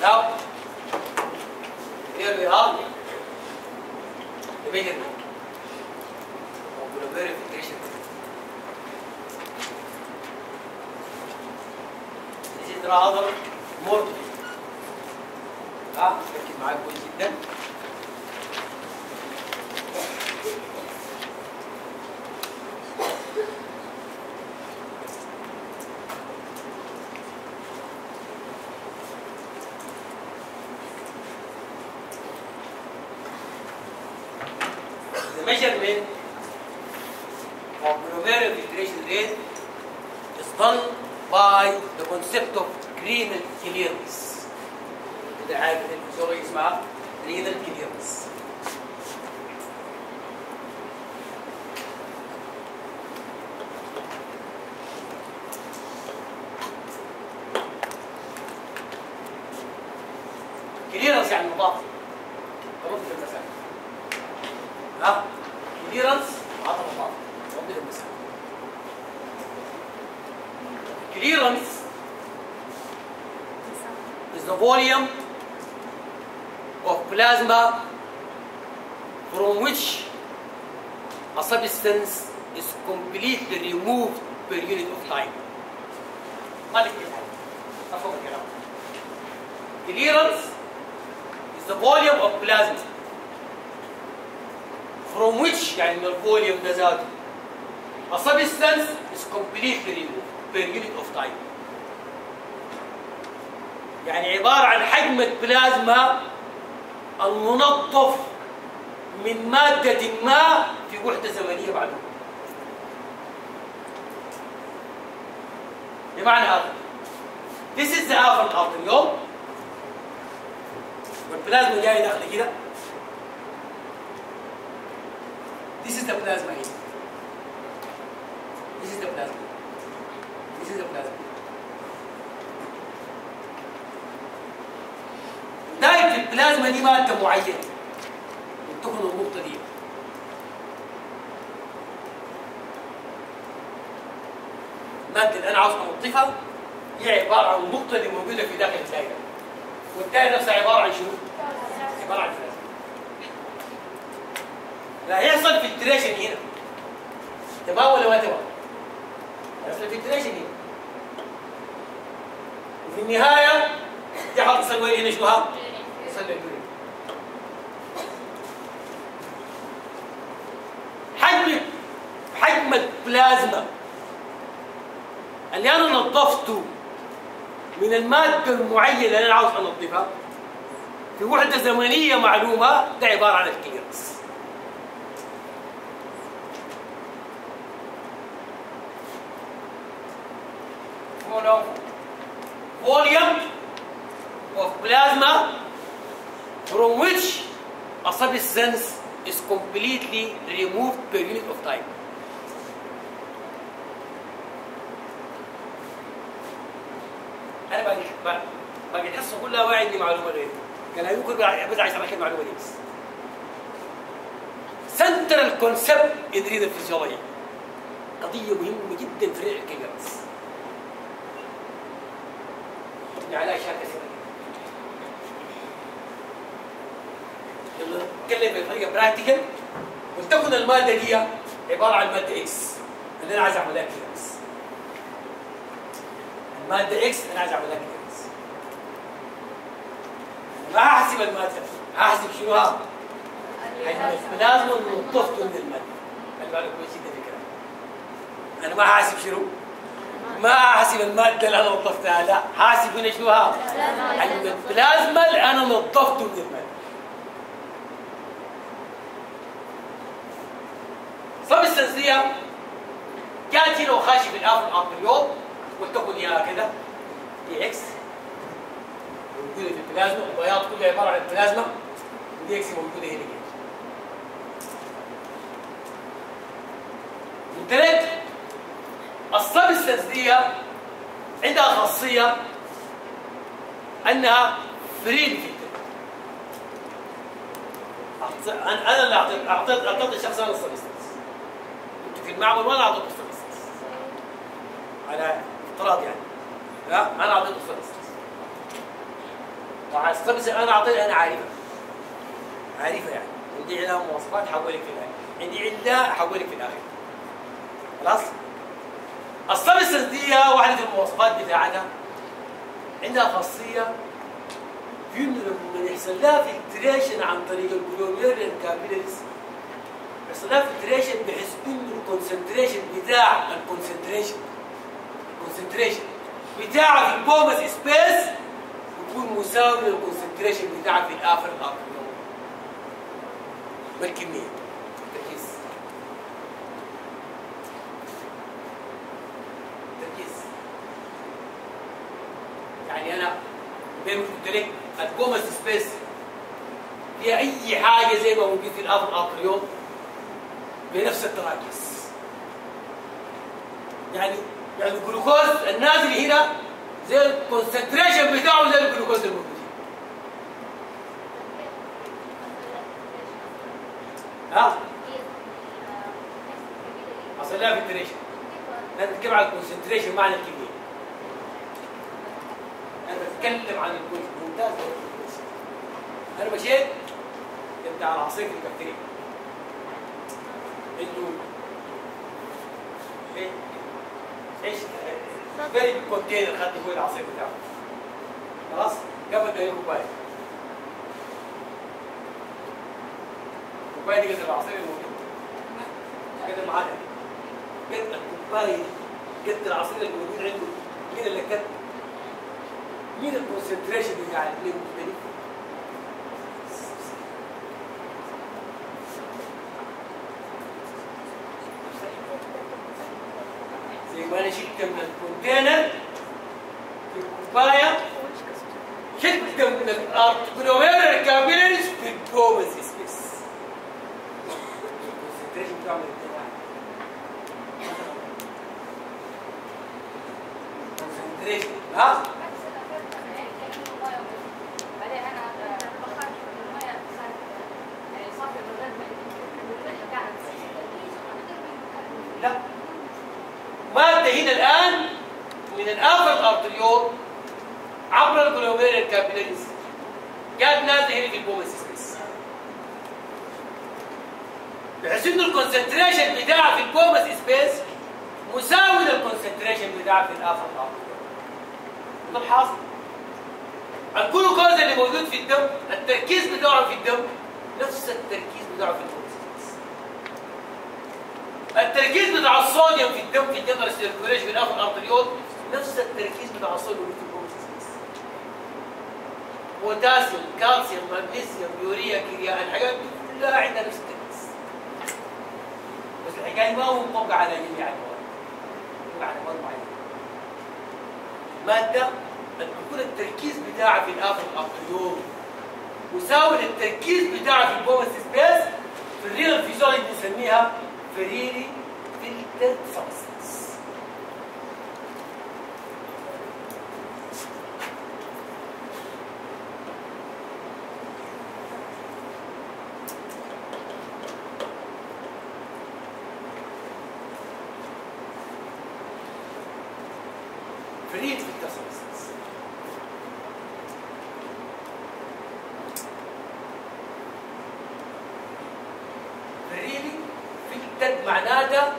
Now, here we are. The measurement The measurement of glomerular filtration rate is done by the concept of renal clearance. إذا عارف الفسيولوجي اسمها renal clearance. clearance Of plasma from which a substance is completely removed per unit of time. ما لك حاجة. أفهم الكلام. Clearance is the volume of plasma from which يعني من الفوليوم ده ذاته a substance is completely removed per unit of time. يعني عبارة عن حجم البلازما المنظف من مادة ما في وحدة زمنية معلومة بمعنى هذا This is the afferent arteriole والبلازما جاي داخل كده This is the plasma here This is the plasma This is the plasma داير في البلازما دي مادة معينة. وتكون النقطة دي. الماده اللي أنا عاوز أنظفها هي عبارة عن النقطه اللي موجودة في داخل الدائره والدائره نفسها عبارة عن شنو؟ عبارة عن بلازما لا هيحصل filtration هنا. تمام ولا ما تمام؟ هيحصل filtration هنا. وفي النهاية دي حتصل وين هنا شو ها؟ حجم حجم البلازما اللي أنا نظفته من المادة المعينة اللي أنا عاوز أنظفها في وحدة زمنية معلومة ده عبارة عن ال clearance volume of plasma from which a substance is completely removed per unit of time. أنا باقي الحصه كلها ما عندي معلومة غير كان يمكن بس عايز المعلومة دي. بس central concept in renal physiology قضية مهمة جدا في الكيمياء على اشياء كثيره لما نتكلم بطريقة practical ولتكن المادة دي عبارة عن مادة X اللي أنا عايز اعملها كده بس. المادة X أنا عايز اعملها كده بس. ما هحسب المادة. هحسب شنو؟ ها؟ حجم البلازما نطفته من المادة. خلي بالك كويس جدا الكلام أنا ما هحسب شنو؟ ما احسب المادة اللي أنا نظفتها لا حاسب هنا ها؟ حجم البلازما اللي أنا نظفته من المادة. سبستنس دي جات هنا وخاشي في الافر الامبريول وتكون يا كده دي إكس موجودة في البلازما البياض كله عبارة عن البلازما ودي X موجودة هنا. كده قلت لك ال substance دي عندها خاصيه انها free أنا اللي اعطيت اعطيت أعطيت الشخص أنا ال substance في المعمل وأنا أعطيته ال substance على افتراض يعني. لا أنا أعطيته ال substance طبعا أنا اعطيت أنا عارفها عارفها يعني. عندي علها مواصفات حقول لك في الآخر. عندي علها حقول لك في الآخر. خلاص؟ ال substance دي واحدة من المواصفات بتاعتها. عندها خاصية. في انه لما يحصل لها filtration عن طريق ال glomerular capillaries يحصل لها filtration بحيث انه ال concentration بتاع ال concentration ال concentration بتاعها في ال Bowman's space يكون مساوي لل concentration بتاعها في ال afferent arteriole ما الكمية؟ تركيز. تركيز. يعني أنا ما قلت لك ال Bowman's space فيها أي حاجة زي ما موجود في ال afferent arteriole بنفس التراكيز يعني يعني الجلوكوز النازل هنا زي ال concentration بتاعه زي الجلوكوز الموجود ها؟ حصل لها filtration أنا بتكلم على ال concentration معنى الكمية. أنا بتكلم عن الجزء ممتاز. أنا مشيت. بتاع العصير في الكافتيريا انه فيري كونتينر خدت فوق العصير بتاعه خلاص قبل ده كوبايه الكوبايه دي قد العصير الموجود قد معانا قد الكوبايه قد العصير الموجود عنده مين اللي كتب مين الكونسنتريشن الاثنين مختلف زي شلت من الكونتينر في الكوبايه شلت من الارتكلومير الكابيلاريز في البومز سبيس ال concentration بتاعهم الاثنين واحد concentration. ها لا هنا الآن من ال afferent arteriole عبر ال glomerular capillaries جات نازلة هنا في ال Bowman's space بحيث إنه ال concentration بتاعها في ال Bowman's space مساوي لل concentration بتاعها في ال afferent arteriole ده الحاصل الجلوكوز اللي موجود في الدم التركيز بتاعه في الدم نفس التركيز بتاعه في ال Bowman's التركيز بتاع الصوديوم في الدم في الجدر ال circulation في ال afferent arteriole نفس التركيز بتاع الصوديوم في البروتين بوتاسيوم كالسيوم مغنيسيوم يوريا كرياتينين الحاجات دي كلها عندها نفس التركيز. بس الحكاية ما هو مطبق على جميع المواد مطبق على مواد معينة. مادة بيكون التركيز بتاعها في الآخر arteriole مساوي للتركيز بتاعها في ال Bowman's space في ال renal physiology بنسميها فريري فلتر سبستنس فريري فلتر سبستنس freely filtered معناتها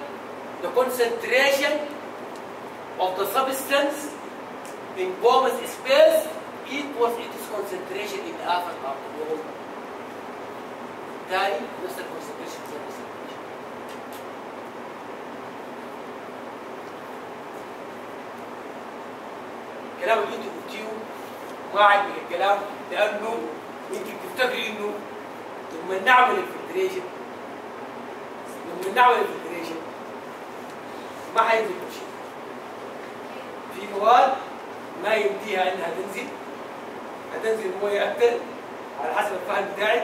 the concentration of the substance in Bowman's space equals its concentration in the upper part of the whole. بالتالي نفس ال concentration زي ال concentration. الكلام اللي أنتوا قلتيه ما عجبك الكلام لأنه يمكن تفتكري إنه لما نعمل ال filtration لما نعمل ال filtration ما حينزل كل شيء في مواد ما يمديها إنها تنزل. هتنزل مويه أكثر على حسب الفهم بتاعي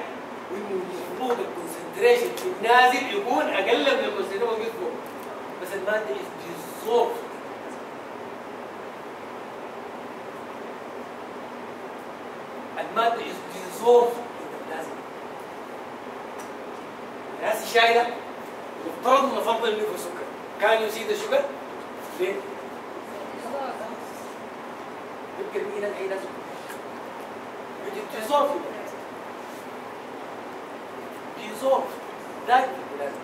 وإنه المفروض ال concentration في النازل يكون أقل من ال concentration موجود فوق بس الماده is dissolved الماده از ديزولف النازل الناس شايلة. يفترض ان نفضل انه سكر كان يزيد السكر ليه؟ يمكن مين الحين لازم. ديزولف ديزولف دايما لازم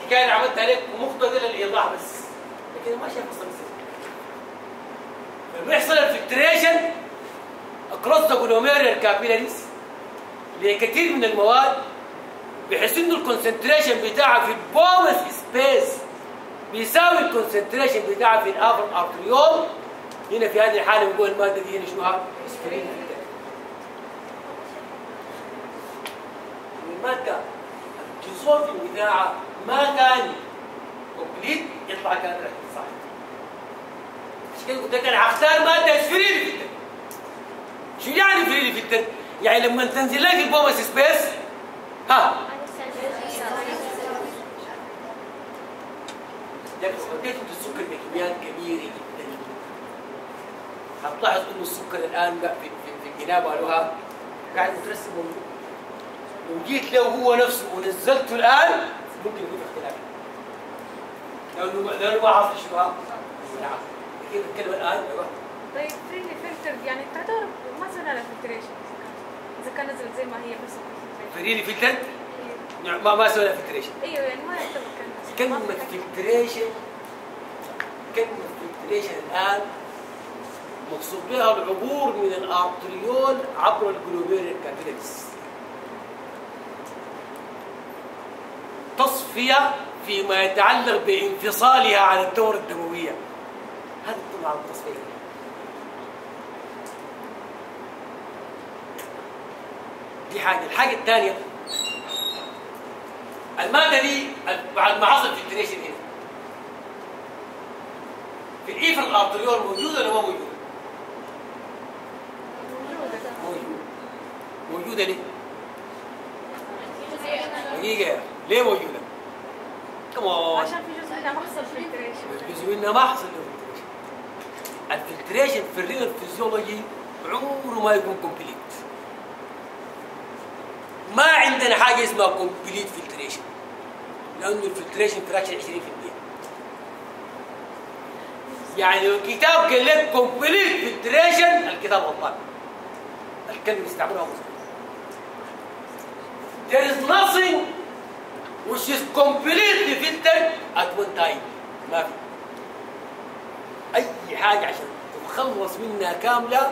الحكاية اللي عملت عليك مقتضى للإيضاح بس. لكن ما شايف أصلا لما يحصل ال filtration the glomerular capillaries لكثير من المواد بحيث إنه ال concentration بتاعها في ال Bowman's space بيساوي ال concentration بتاعها في ال afferent arteriole هنا في هذه الحالة بنقول الماده دي هنا شنوها؟ اسبرين المادة ال dissolving بتاعها ما كان كومبليت يطلع كان صح مش كده قلت لك؟ أنا هختار مادة اسفرين في شو يعني فريلي في؟ يعني لما تنزل لك البومس سبيس ها؟ لكن وديت السكر بكميات كبيرة جدا؟ هتلاحظ إنه السكر الآن بقى في في, في الجناب قالوها قاعد مترسم موجود لو جيت له هو نفسه ونزلته الآن ممكن يكون اختلاف. لأنه لأنه ما حاصل شو نعم. كيف نتكلم الآن؟ طيب freely filtered يعني تعتبر ما سوينا لها filtration إذا كان نزلت زي ما هي بس. freely filtered؟ نعم، ما ما سوينا filtration إيوه يعني ما يعتبر كان كلمة filtration كلمة filtration الآن مقصود بها العبور من ال arteriole عبر ال glomerular capillaries تصفية فيما يتعلق بانفصالها عن الدورة الدموية. هذا طبعا التصفية. دي حاجة. الحاجة الثانية المادة دي بعد ما حصل filtration هنا. في ال efferent arteriole موجودة ولا ما موجودة؟ موجودة موجودة ليه؟ دقيقة. ليه موجودة؟ كمان عشان في جزء منها ما حصل filtration جزء منها ما حصل filtration ال filtration. في ال renal physiology عمره ما يكون complete ما عندنا حاجة اسمها complete filtration لأنه ال filtration fraction 20% يعني لو الكتاب قال لك complete filtration الكتاب غلطان. الكلمة اللي استعملوها مظبوط There is nothing which is completely filtered at one time. ما في. أي حاجة عشان تتخلص منها كاملة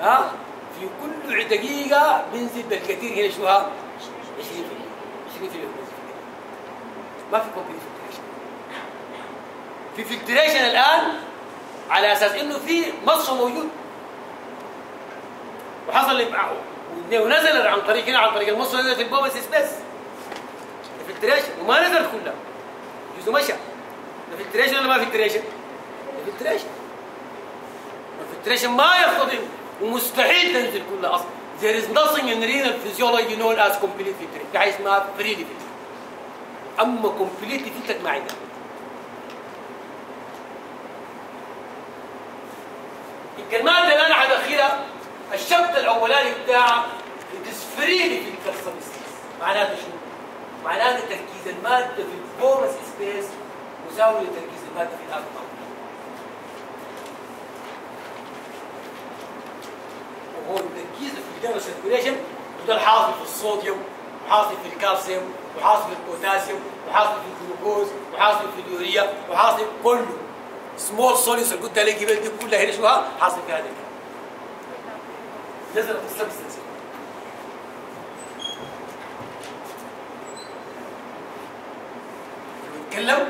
ها؟ في كل دقيقة بينزل بالكثير هنا شو ها؟ 20% 20% ما في complete filtration في filtration الآن على أساس إنه في مصفى موجود. وحصل ونزل عن طريق هنا عن طريق نزل في ال Bowman's space filtration وما نزل كلها جزء مشى. filtration ولا ما filtration؟ filtration ال filtration ما يقتضي ومستحيل تنزل كلها أصلا. There is nothing in renal physiology known as complete filtering في حاجة اسمها freely filtering أما completely filtered ما عندنا الكلمات اللي أنا حدخلها الشرط الأولاني بتاعها it is freely filtered substance معناته شنو؟ معناته تركيز المادة في ال Bowman's space مساوي لتركيز المادة في الأرض. وهو التركيز في ال general circulation وده الحاصل في الصوديوم وحاصل في الكالسيوم وحاصل في البوتاسيوم وحاصل في الجلوكوز وحاصل في اليوريا وحاصل كله. small solutes اللي قلت قبل دي كلها هنا شو حاصل في هذا الكلام نزلت ال substance نتكلم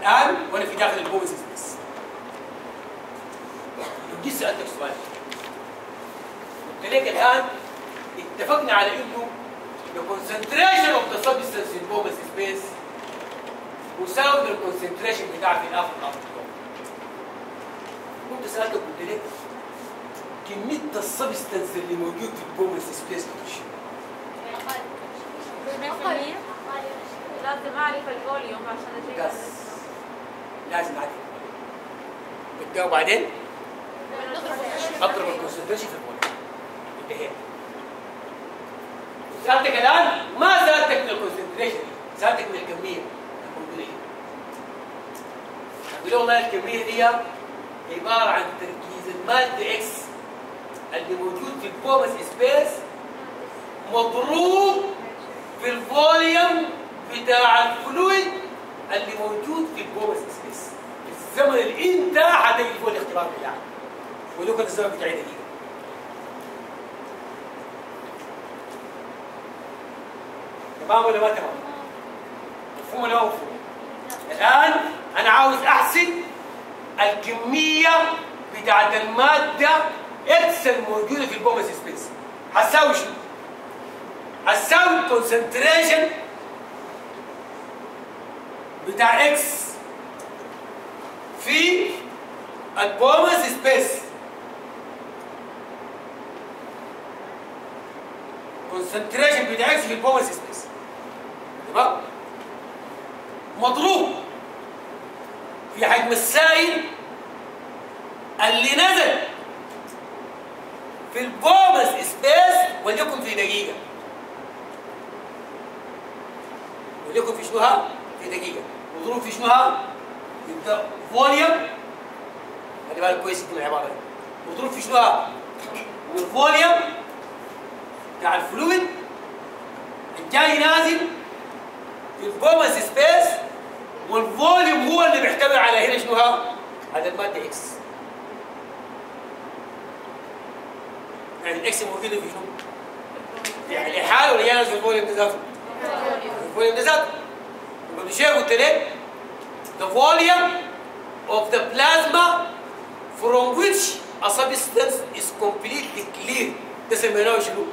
الآن وأنا في داخل لو جيت سألتك سؤال. قلت لك الآن اتفقنا على إنه the concentration of the substance in Bowman's space مساوي لل concentration بتاع في ال arteriole كنت سألتك قلت لك كمية ال substance اللي موجود في ال Bowman's space بتشيل لازم اعرف ال volume عشان لازم اعرف بعدين؟ اضرب ال concentration في ال volume انتهينا سألتك الآن ما سألتك من ال concentration سألتك من الكمية. هنا أقول والله الكمية دي عبارة عن تركيز المادة X اللي موجود في ال Bowman's space مضروب في ال volume بتاع ال fluid اللي موجود في ال Bowman's space. الزمن اللي انت هتجي فيه الاختبار بتاعك. ولو كان الزمن بتاعي دقيقه تمام ولا ما تمام؟ مفهوم ولا مفهوم؟ الآن أنا عاوز احسب الكمية بتاعت المادة X الموجوده في ال Bowman's space هتساوي شنو؟ هتساوي ال concentration بتاع X في ال Bowman's space concentration بتاع X في ال Bowman's space تمام؟ مضروب في حجم السائل اللي نزل في ال Bowman's space وليكن في دقيقة. وليكن في شنوها في دقيقة. مضروب في شنوها يبدأ volume. خلي بالك كويس من العبارة. دي مضروب في شنوها وال volume بتاع ال fluid الجاي نازل في ال Bowman's space وال volume هو اللي بيحتوي على هنا شنوها هذا المادة X يعني ال X موجودة في شنو؟ يعني حاله ولا جالس في ال volume ده ذاته؟ ال volume ده ذاته يبقى شيء قلت لك the volume of the plasma from which a substance is completely cleared ده سميناه شنو؟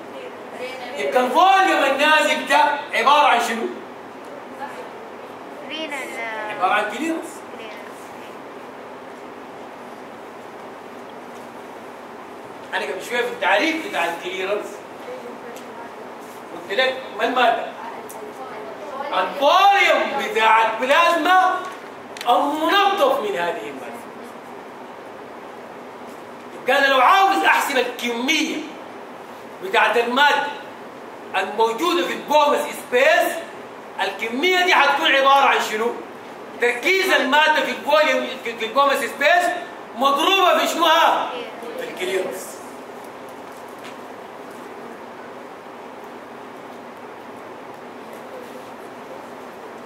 يبقى ال volume النازل ده عبارة عن شنو؟ عبارة عن clearance أنا قبل شوية في التعريف بتاع ال clearance قلت لك ما المادة؟ ال volume بتاع البلازما المنظف من هذه المادة يبقى أنا لو عاوز احسب الكمية بتاعت المادة الموجودة في ال Bowman's space الكمية دي هتكون عبارة عن شنو؟ تركيز المادة في ال volume في ال Bowman's space مضروبة في شنوها؟ في ال clearance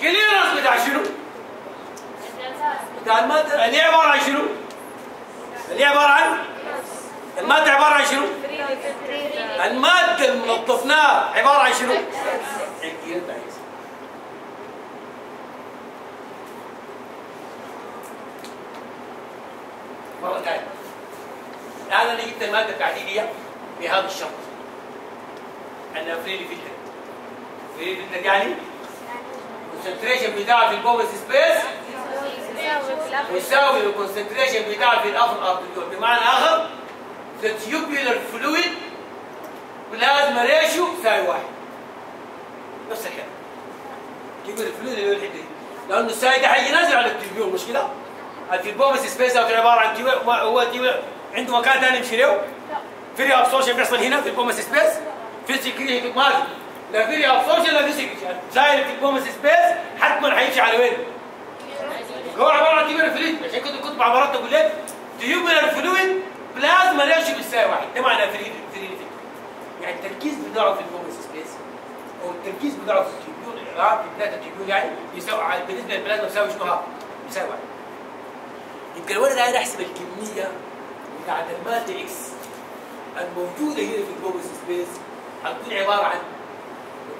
كليرنس بتاع شنو؟ بتاع المادة اللي عبارة عن شنو؟ اللي عبارة عن المادة عبارة عن شنو؟ المادة اللي نظفناها عبارة عن شنو؟ مرة ثانية الآن أنا جبت المادة دي بهذا الشرط أنها freely filtered freely filtered يعني ال concentration بتاعها في ال Bowman's space يساوي ال concentration بتاعها في ال afferent arteriole بمعنى آخر the tubular fluid plasma ratio يساوي واحد. نفس الكلام. tubular fluid اللي الحته دي. لأنه الشي ده حيجي نازل على ال tubule مش كده؟ في ال Bowman's space ده عبارة عن tubule هو tubule عنده مكان ثاني يمشي له. في reabsorption بيحصل هنا في ال Bowman's space. في secretion ما في. لا في reabsorption لا في secretion في ال Bowman's space حتما حيمشي على وين؟ هو عبارة عن tubular fluid عشان كده كنت مع مرات بقول لك. tubular fluid plasma ratio بيساوي واحد ده معنى freely filtered يعني التركيز بتاعه في ال Bowman's space أو التركيز بتاعه في ال tubule في بدايه ال tubule يعني يساوي بالنسبة للبلازما يساوي شنو ها؟ يساوي واحد يبقى أنا لو عايز يحسب الكمية بتاعت الماده X الموجودة هنا في ال Bowman's space هتكون عبارة عن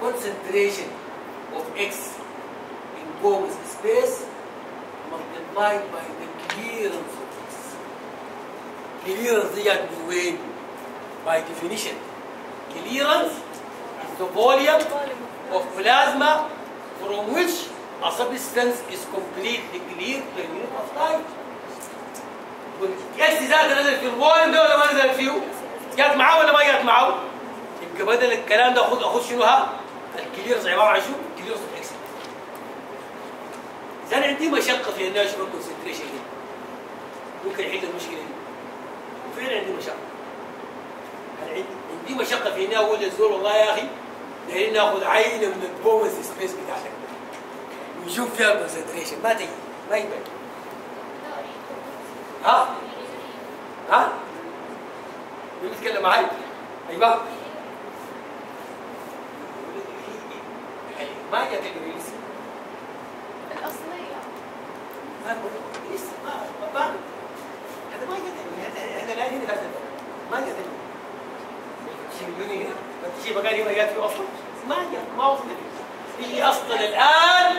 concentration of x in Bowman's space multiplied by the clearance. Clearance دي من وين؟ By definition. Clearance is the volume of plasma from which a substance is completely cleared per unit of time. ال X ذات نزل في ال volume ده ولا ما نزل فيه؟ جت معاه ولا ما جت معاه؟ يبقى بدل الكلام ده خد اخد شنو ها؟ ال clearance عبارة عن شو؟ clearance of X اذا عندي مشقة في اني أشوف ال concentration دي ممكن احل المشكلة دي فين عندي مشقة. عندي مشقة في إني أقول للزول والله يا أخي دايرين ناخذ عينه من ال Bowman's space بتاعتك. ونشوف فيها ال concentration ما تجي ما يبقى. ها؟ ها؟ مين بيتكلم معايا؟ أيوه. في مكان يوم اياد في أصلا ما يعني ما وصلت هي أصلا الآن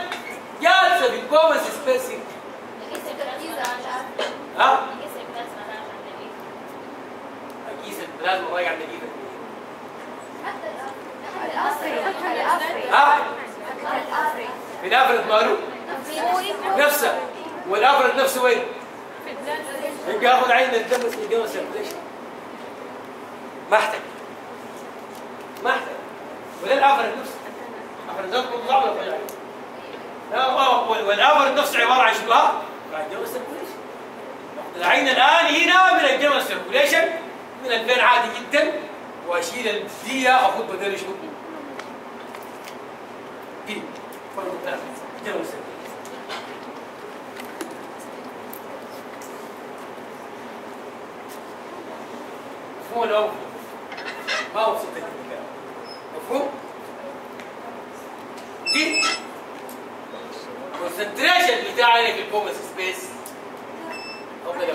إيه؟ مفهوم ما مفهوم؟ دي في سبيس يا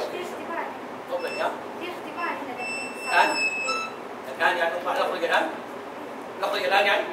يا. في اختبار دحين الآن؟ الآن يعني نطلع نخرج الآن؟ نخرج الآن يعني؟